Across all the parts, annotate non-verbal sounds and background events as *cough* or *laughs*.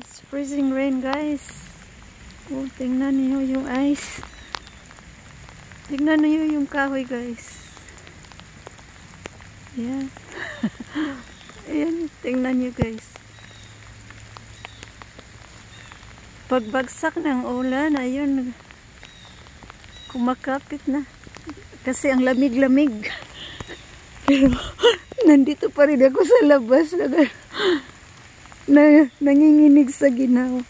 It's freezing rain guys. Oh, tingnan niyo yung ice. Tingnan niyo yung kahoy guys. Ayan. *laughs* Ayan, tingnan niyo guys. Pagbagsak ng ulan, ayun, kumakapit na. Kasi ang lamig-lamig. *laughs* Pero, nandito pa rin ako sa labas. Na, na, nanginginig sa ginaw.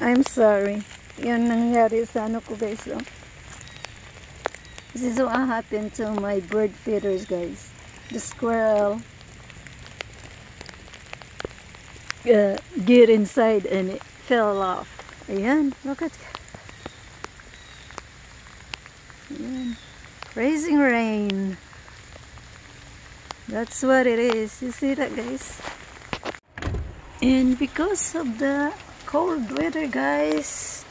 I'm sorry. Yan nangyari sa ano ko guys. Oh. This is what happened to my bird feeders guys. The squirrel uh, get inside and it fell off. Ayan, look at Ayan. Raising rain. That's what it is. You see that guys? And because of the cold weather guys,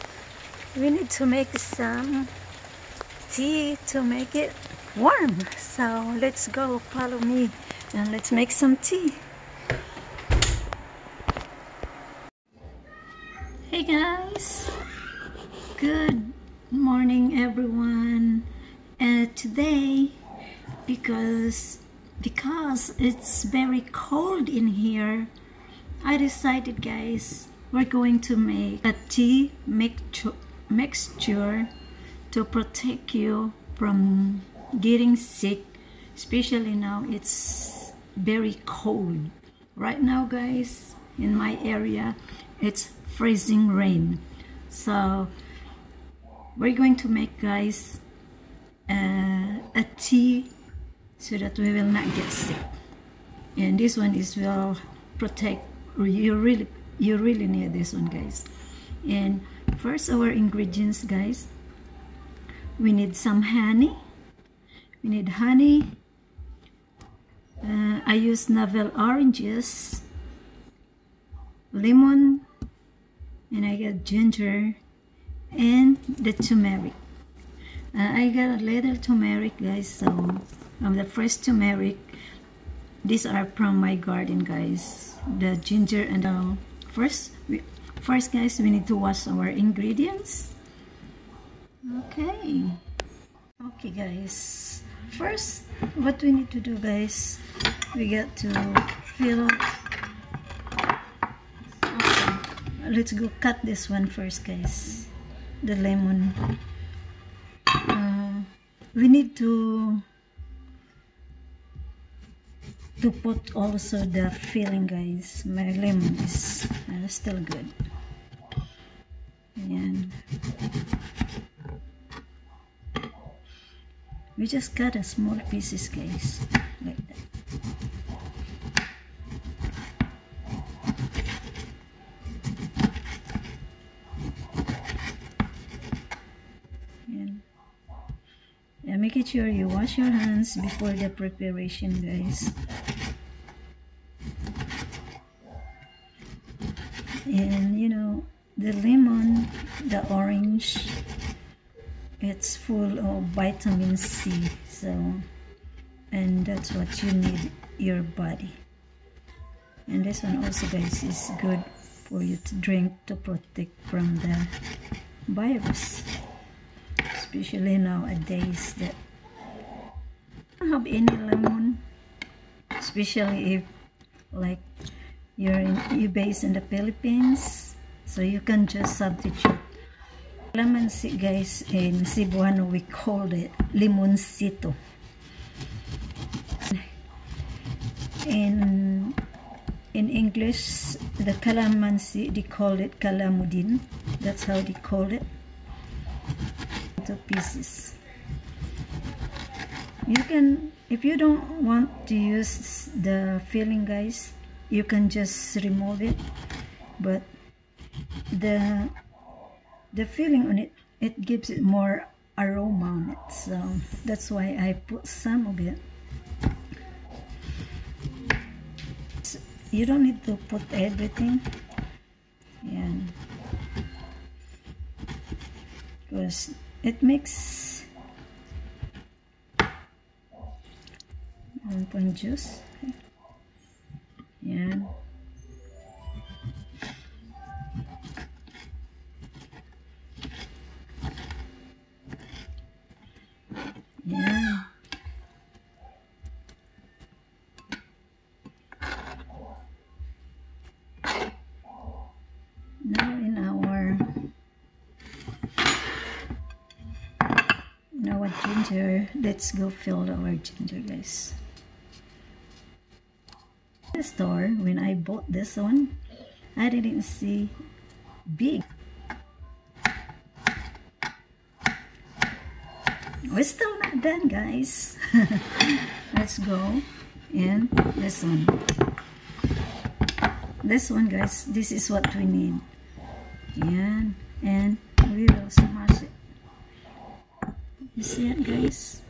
we need to make some tea to make it warm. So let's go follow me and let's make some tea. Hey guys, good morning everyone. And today, because because it's very cold in here, I decided, guys, we're going to make a tea mixture to protect you from getting sick, especially now it's very cold. Right now, guys, in my area, it's freezing rain. So we're going to make, guys, uh, a tea so that we will not get sick. And this one is will protect. You really, you really need this one, guys. And first, our ingredients, guys. We need some honey. We need honey. Uh, I use navel oranges, lemon, and I got ginger and the turmeric. Uh, I got a little turmeric, guys. So um, the fresh turmeric. These are from my garden, guys. The ginger and the first, we, first, guys, we need to wash our ingredients. Okay. Okay, guys. First, what we need to do, guys, we got to fill. Okay. Let's go cut this one first, guys. The lemon. Uh, we need to to put also the filling guys my lemon is uh, still good Ayan. we just cut a small pieces guys like that. Yeah, make it sure you wash your hands before the preparation, guys. And you know, the lemon, the orange, it's full of vitamin C. So, and that's what you need your body. And this one also, guys, is good for you to drink to protect from the virus especially nowadays that don't have any lemon especially if like you're in you based in the Philippines so you can just substitute. Seed guys in Cebuano we call it limoncito. In in English the calamansi they call it calamondin. That's how they call it. Into pieces. You can, if you don't want to use the filling guys, you can just remove it. But the the filling on it, it gives it more aroma on it. So that's why I put some of it. You don't need to put everything. Yeah. Because it makes one point juice ginger. Let's go fill our ginger guys. The store when I bought this one I didn't see big. We're still not done guys. *laughs* Let's go and this one. This one guys this is what we need. Yan. and we will it you see it guys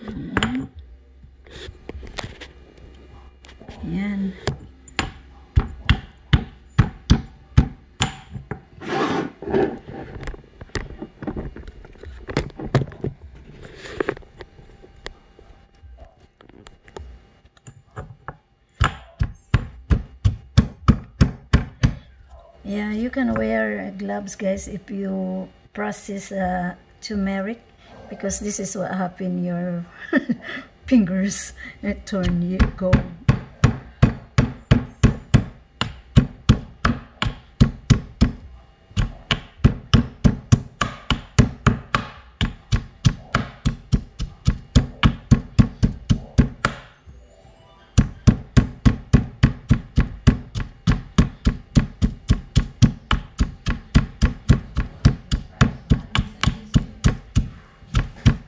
Yan. Yan. Yeah, you can wear gloves, guys, if you process uh, turmeric, because this is what happened. Your *laughs* fingers turn you gold.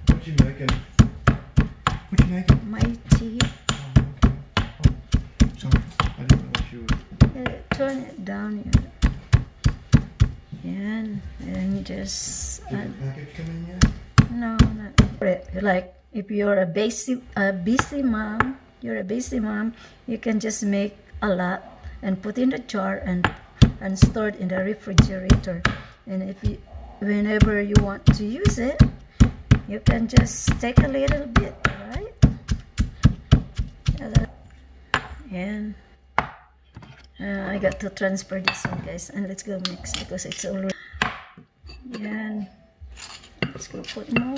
What you making? What you making? My tea, Oh, okay. Oh, sorry. I didn't know what you were. uh, turn it down. Yeah, and just Did uh, the package come in yet? No, not like if you're a busy a busy mom, you're a busy mom, you can just make a lot and put in the jar and and store it in the refrigerator. And if you whenever you want to use it, you can just take a little bit, right? And uh, I got to transfer this one, guys, and let's go mix because it's already. Yeah. Let's go put more.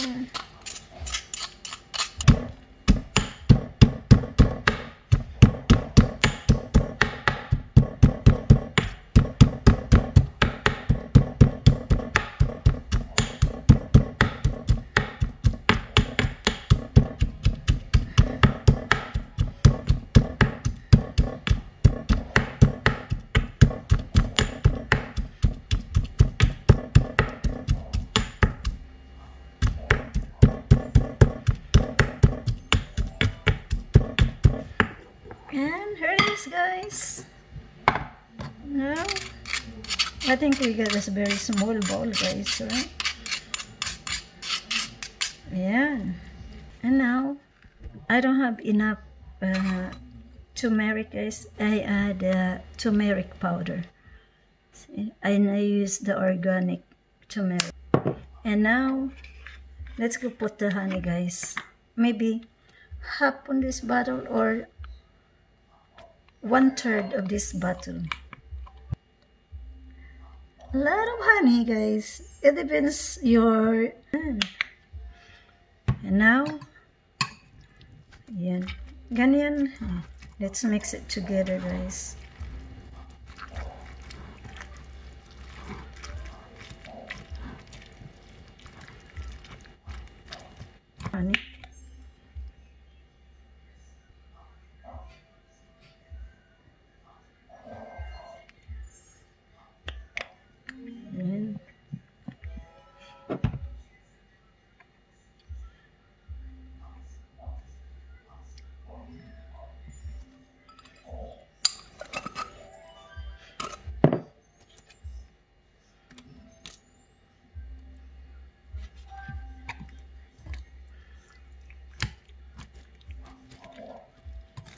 Guys. Now, I think we got this very small bowl, guys, right? Yeah. And now, I don't have enough uh, turmeric, guys. I add uh, turmeric powder. See? And I use the organic turmeric. And now, let's go put the honey, guys. Maybe half on this bottle or one third of this bottle. A lot of honey, guys. It depends your. And now, yan. Ganyan. Let's mix it together, guys.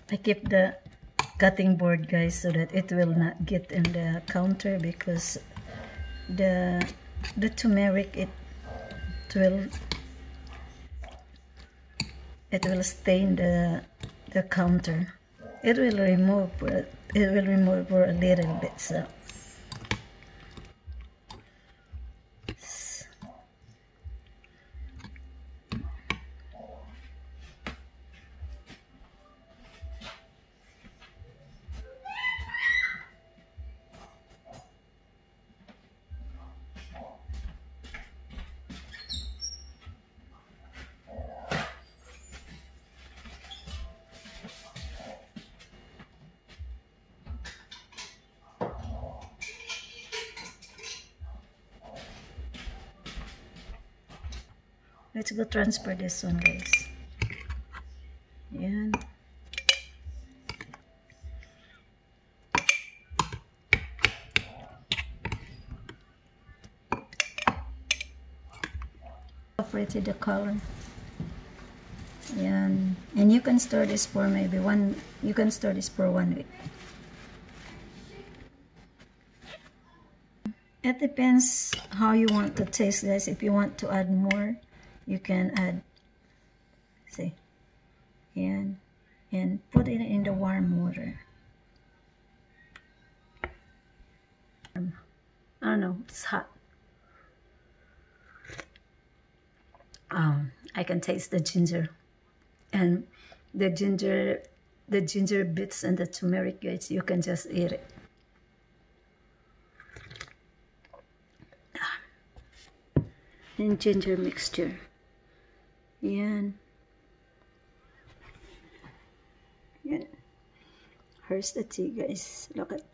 I keep the cutting board guys so that it will not get in the counter because the the turmeric it will it will stain the the counter. It will remove it will remove for a little bit so Let's go transfer this one, guys. Yan. Separated the color. Yan. And you can store this for maybe one, you can store this for one week. It depends how you want to taste this. If you want to add more, you can add. See, and and put it in the warm water. Um, I don't know. It's hot. Um, I can taste the ginger, and the ginger, the ginger bits and the turmeric bits. You can just eat it. and ginger mixture. Yan. Yan. Here's the tea, guys. Look at that.